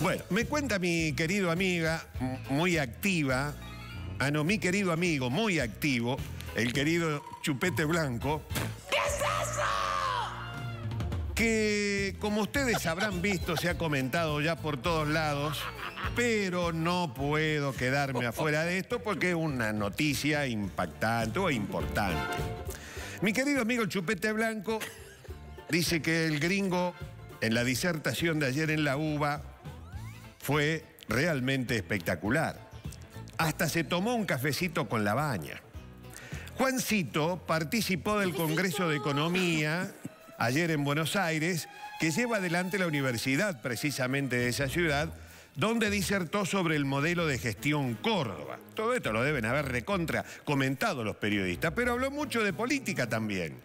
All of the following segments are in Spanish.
Bueno, me cuenta mi querido amiga, muy activa, ah no, mi querido amigo, muy activo, el querido Chupete Blanco. ¿Qué es eso? Que como ustedes habrán visto, se ha comentado ya por todos lados, pero no puedo quedarme afuera de esto porque es una noticia impactante o importante. Mi querido amigo Chupete Blanco dice que el gringo en la disertación de ayer en la UBA fue realmente espectacular. Hasta se tomó un cafecito con la baña. Juancito participó del Congreso de Economía ayer en Buenos Aires, que lleva adelante la universidad precisamente de esa ciudad, donde disertó sobre el modelo de gestión Córdoba. Todo esto lo deben haber recontra comentado los periodistas, pero habló mucho de política también.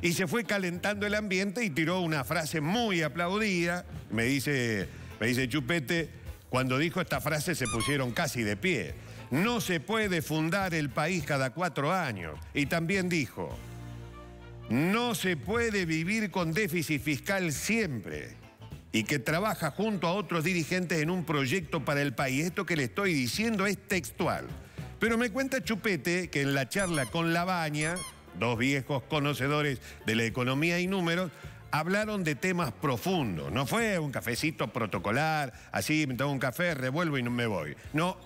Y se fue calentando el ambiente y tiró una frase muy aplaudida. Me dice, me dice Chupete, cuando dijo esta frase se pusieron casi de pie. No se puede fundar el país cada cuatro años. Y también dijo, no se puede vivir con déficit fiscal siempre y que trabaja junto a otros dirigentes en un proyecto para el país. Esto que le estoy diciendo es textual. Pero me cuenta Chupete que en la charla con Labaña, dos viejos conocedores de la economía y números, hablaron de temas profundos. No fue un cafecito protocolar, así me tomo un café, revuelvo y no me voy. No,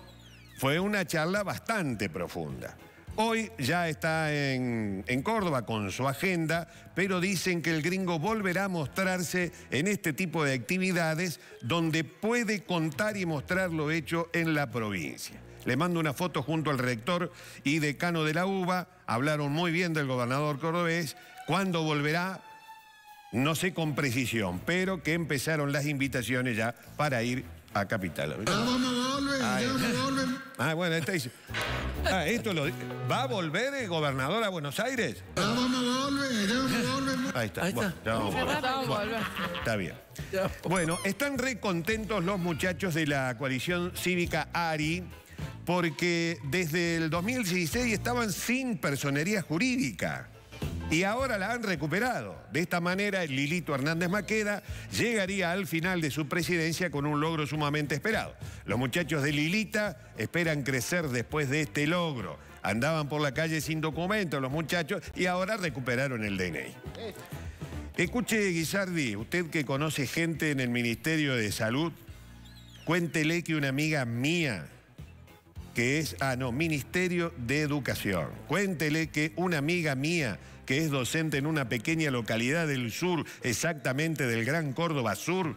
fue una charla bastante profunda. Hoy ya está en, Córdoba con su agenda, pero dicen que el gringo volverá a mostrarse en este tipo de actividades donde puede contar y mostrar lo hecho en la provincia. Le mando una foto junto al rector y decano de la UBA. Hablaron muy bien del gobernador cordobés. ¿Cuándo volverá? No sé con precisión, pero que empezaron las invitaciones ya para ir a Capital. Ah, bueno, está diciendo. Ah, esto lo ¿Va a volver el gobernador a Buenos Aires? Ahí está. Ahí está. está bien. Bueno, están re contentos los muchachos de la coalición cívica ARI porque desde el 2016 estaban sin personería jurídica y ahora la han recuperado. De esta manera, el Lilito Hernández Maqueda llegaría al final de su presidencia con un logro sumamente esperado. Los muchachos de Lilita esperan crecer después de este logro. Andaban por la calle sin documento los muchachos y ahora recuperaron el DNI. Escuche, Guisardi, usted que conoce gente en el Ministerio de Salud, cuéntele que una amiga mía que es, ah, no, Ministerio de Educación. Cuéntele que una amiga mía que es docente en una pequeña localidad del sur, exactamente del Gran Córdoba Sur,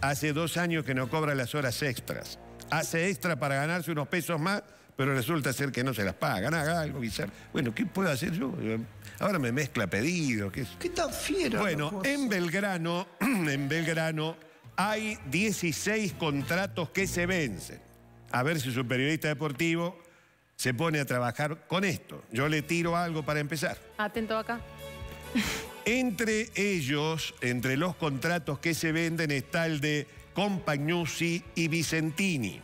hace dos años que no cobra las horas extras. Hace extra para ganarse unos pesos más, pero resulta ser que no se las pagan. Haga algo, bizarro. Bueno, ¿qué puedo hacer yo? Ahora me mezcla pedido. ¿Qué, ¿Qué tan fiero? Bueno, en Belgrano, en Belgrano hay 16 contratos que se vencen a ver si su periodista deportivo se pone a trabajar con esto. Yo le tiro algo para empezar. Atento acá. Entre ellos, entre los contratos que se venden, está el de Compagnusi y Vicentini.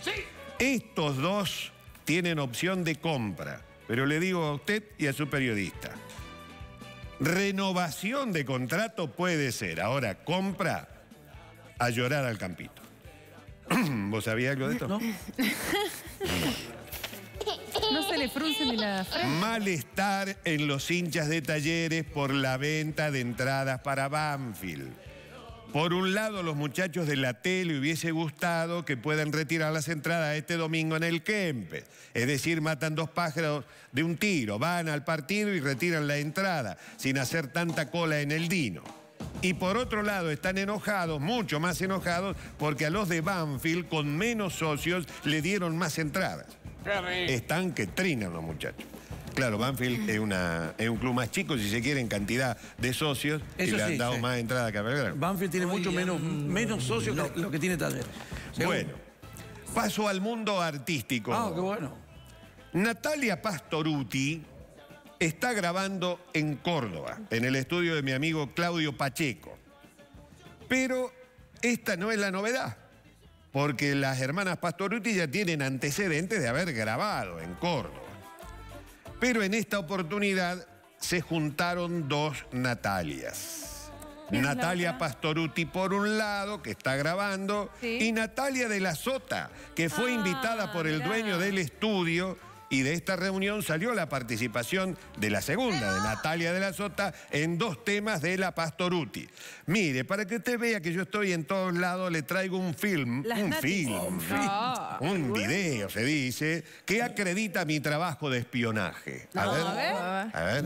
Sí. Estos dos tienen opción de compra, pero le digo a usted y a su periodista. Renovación de contrato puede ser. Ahora, compra a llorar al campito. ¿Vos sabías algo de esto? No. No se le frunce ni la frente. Malestar en los hinchas de talleres por la venta de entradas para Banfield. Por un lado, los muchachos de la tele hubiese gustado que puedan retirar las entradas este domingo en el Kempes. Es decir, matan dos pájaros de un tiro, van al partido y retiran la entrada, sin hacer tanta cola en el Dino. Y por otro lado están enojados, mucho más enojados, porque a los de Banfield, con menos socios, le dieron más entradas. Están que trinan los muchachos. Claro, Banfield es, una, es un club más chico, si se quiere, en cantidad de socios, y le han dado más entradas que a Belgrano. Banfield tiene mucho menos, menos socios que lo que tiene Taller. Bueno, paso al mundo artístico. Ah, qué bueno. Natalia Pastoruti está grabando en Córdoba, en el estudio de mi amigo Claudio Pacheco. Pero esta no es la novedad, porque las hermanas Pastoruti ya tienen antecedentes de haber grabado en Córdoba. Pero en esta oportunidad se juntaron dos Natalias. ¿Quién es la Natalia? Pastoruti por un lado, que está grabando, Sí. y Natalia de la Sota, que fue Ah, invitada por el mirá. dueño del estudio. Y de esta reunión salió la participación de la segunda, de Natalia de la Sota, en dos temas de la Pastoruti. Mire, para que usted vea que yo estoy en todos lados, le traigo un film, Las un natis. film, No. un video, se dice, que acredita mi trabajo de espionaje. A ver, a ver. a ver.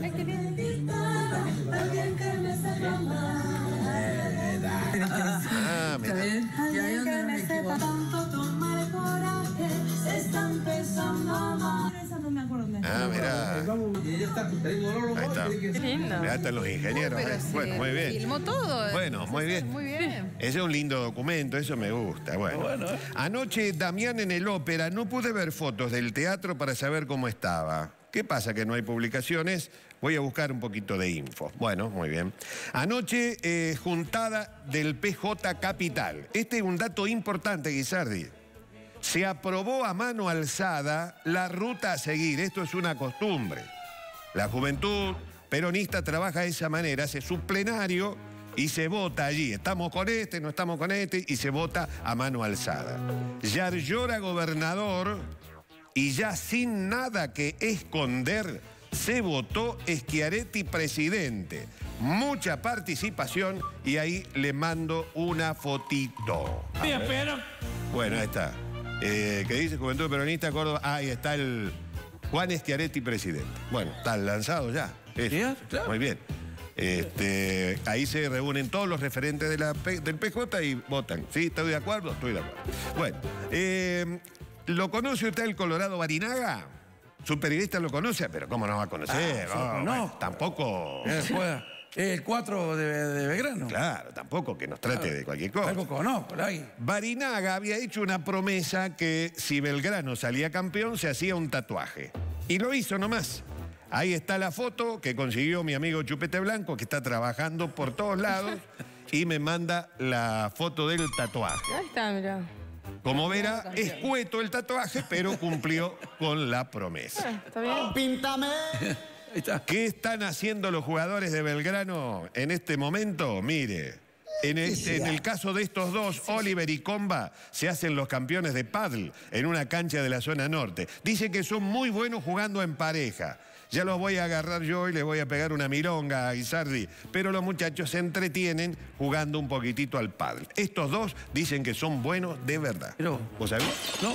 Ah, mira. Ahí está. Están los ingenieros. Pero sí, Bueno, muy bien. Filmó todo. Bueno, muy bien. Muy bien. Ese es un lindo documento, eso me gusta. Bueno. Anoche, Damián en el ópera, no pude ver fotos del teatro para saber cómo estaba. ¿Qué pasa que no hay publicaciones? Voy a buscar un poquito de info. Bueno, muy bien. Anoche, eh, juntada del PJ Capital. Este es un dato importante, Guisardi. Se aprobó a mano alzada la ruta a seguir. Esto es una costumbre. La juventud peronista trabaja de esa manera, hace su plenario y se vota allí. Estamos con este, no estamos con este, y se vota a mano alzada. Yarlora gobernador y ya sin nada que esconder, se votó Schiaretti presidente. Mucha participación y ahí le mando una fotito. Ver. pero... Bueno, ahí está. Eh, ¿Qué dice Juventud Peronista Córdoba? Ah, ahí está el Juan Schiaretti presidente. Bueno, está lanzado ya. Eso. Ya, claro. Muy bien. Este, ahí se reúnen todos los referentes de la del PJ y votan. ¿Sí? ¿Estoy de acuerdo? Estoy de acuerdo. Bueno, eh, ¿lo conoce usted el Colorado Barinaga? Su periodista lo conoce, pero ¿cómo no va a conocer? Ah, No, yo bueno, conozco. tampoco. Eh. El 4 de, de Belgrano. Claro, tampoco que nos trate de cualquier cosa. Algo conozco, ahí. Barinaga había hecho una promesa que si Belgrano salía campeón se hacía un tatuaje. Y lo hizo nomás. Ahí está la foto que consiguió mi amigo Chupete Blanco, que está trabajando por todos lados, y me manda la foto del tatuaje. Ahí está, mira. Como verá, es cueto el tatuaje, pero cumplió con la promesa. Ah, Está bien. Ahí está. ¿Qué están haciendo los jugadores de Belgrano en este momento? Mire, en, en el caso de estos dos, Oliver y Comba, se hacen los campeones de paddle en una cancha de la zona norte. Dice que son muy buenos jugando en pareja. Ya los voy a agarrar yo y les voy a pegar una milonga a Guisardi. Pero los muchachos se entretienen jugando un poquitito al paddle. Estos dos dicen que son buenos de verdad. Pero- ¿Vos sabés? No,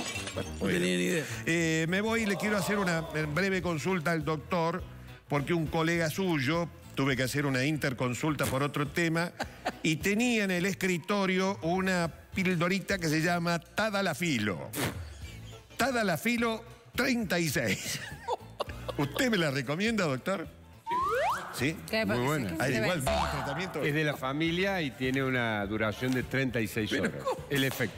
no tenía ni idea. Eh, me voy y le quiero hacer una breve consulta al doctor, porque un colega suyo, tuve que hacer una interconsulta por otro tema, y tenía en el escritorio una pildorita que se llama Tadalafilo. Tadalafilo 36. ¿Usted me la recomienda, doctor? ¿Sí? ¿Qué- Muy buena. Ah, igual, tratamiento. Es de la familia y tiene una duración de 36 horas. El efecto.